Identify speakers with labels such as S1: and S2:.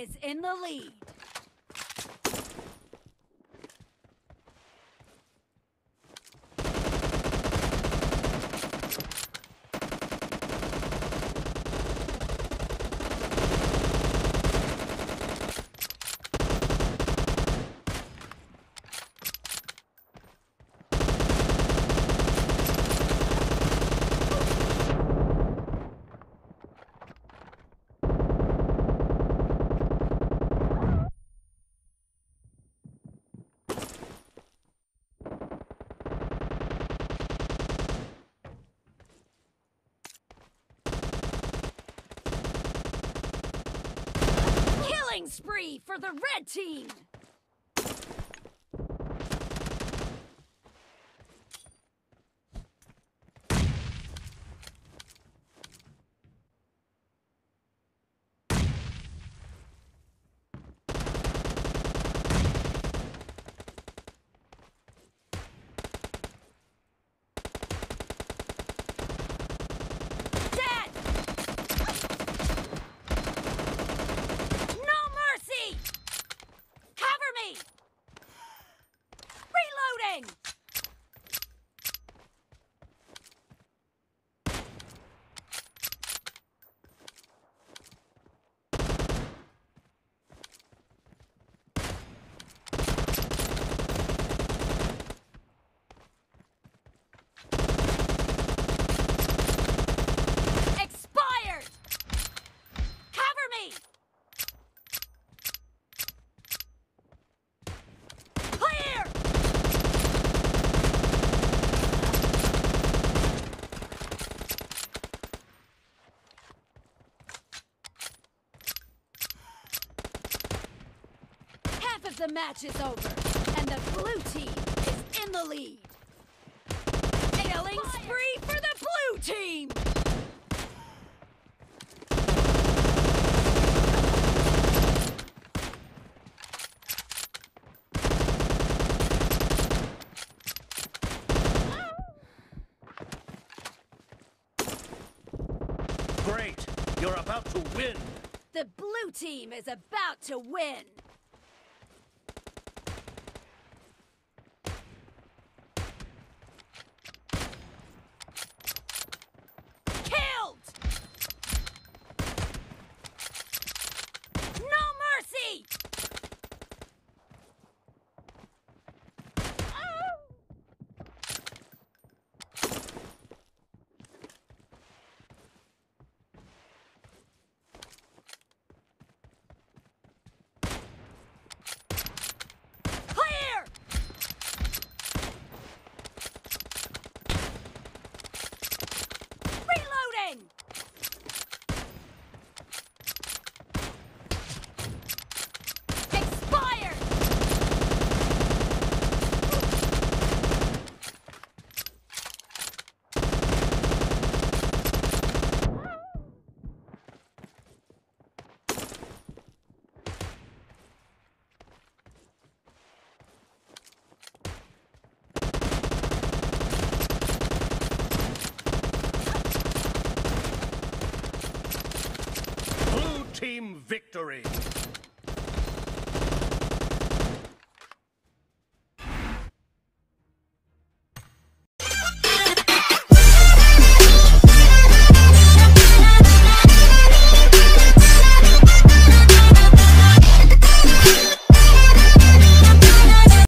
S1: Is in the lead. Killing spree for the red team! The match is over, and the blue team is in the lead. Killing spree for the blue team!
S2: Great! You're about to win!
S1: The blue team is about to win! Team
S2: victory!